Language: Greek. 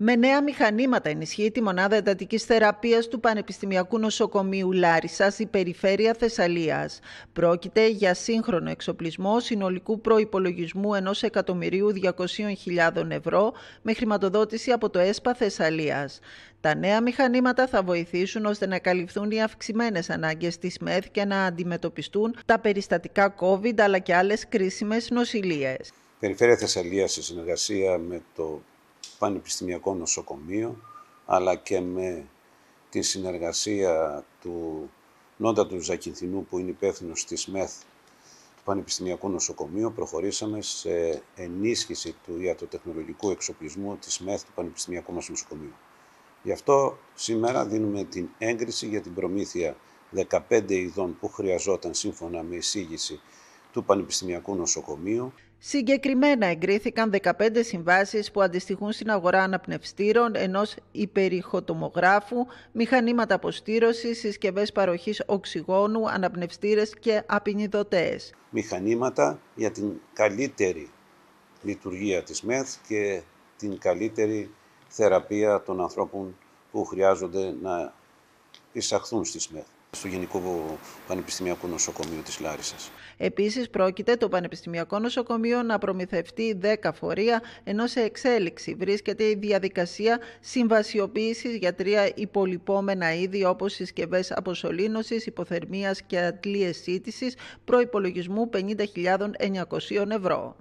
Με νέα μηχανήματα ενισχύει τη μονάδα εντατικής θεραπείας του Πανεπιστημιακού Νοσοκομείου Λάρισας η περιφέρεια Θεσσαλίας. Πρόκειται για σύγχρονο εξοπλισμό συνολικού προϋπολογισμού 1.200.000 ευρώ με χρηματοδότηση από το ΕΣΠΑ Θεσσαλίας. Τα νέα μηχανήματα θα βοηθήσουν ώστε να καλυφθούν οι αυξημένες ανάγκες της ΜΕΘ και να αντιμετωπιστούν τα περιστατικά COVID αλλά και άλλες κρίσιμες νοσηλίες. Περιφέρεια Θεσσαλίας σε συνεργασία με το Πανεπιστημιακό Νοσοκομείο, αλλά και με τη συνεργασία του Νόντα του Ζακυνθινού, που είναι υπεύθυνο της ΜΕΘ του Πανεπιστημιακού Νοσοκομείου, προχωρήσαμε σε ενίσχυση του ιατροτεχνολογικού εξοπλισμού της ΜΕΘ του Πανεπιστημιακού μας Νοσοκομείου. Γι' αυτό σήμερα δίνουμε την έγκριση για την προμήθεια 15 ειδών που χρειαζόταν σύμφωνα με εισήγηση του Πανεπιστημιακού Νοσοκομείου. Συγκεκριμένα εγκρίθηκαν 15 συμβάσεις που αντιστοιχούν στην αγορά αναπνευστήρων, ενός υπερηχοτομογράφου, μηχανήματα αποστήρωσης, συσκευές παροχής οξυγόνου, αναπνευστήρες και απεινιδωτές. Μηχανήματα για την καλύτερη λειτουργία της ΜΕΘ και την καλύτερη θεραπεία των ανθρώπων που χρειάζονται να εισαχθούν στις ΜΕΘ στο Γενικό Πανεπιστημιακό Νοσοκομείο της Λάρισας. Επίσης, πρόκειται το Πανεπιστημιακό Νοσοκομείο να προμηθευτεί 10 φορεία, ενώ σε εξέλιξη βρίσκεται η διαδικασία συμβασιοποίησης για τρία υπολοιπόμενα είδη, όπως συσκευές αποσωλήνωσης, υποθερμίας και ατλίες σύντησης, προϋπολογισμού 50.900 ευρώ.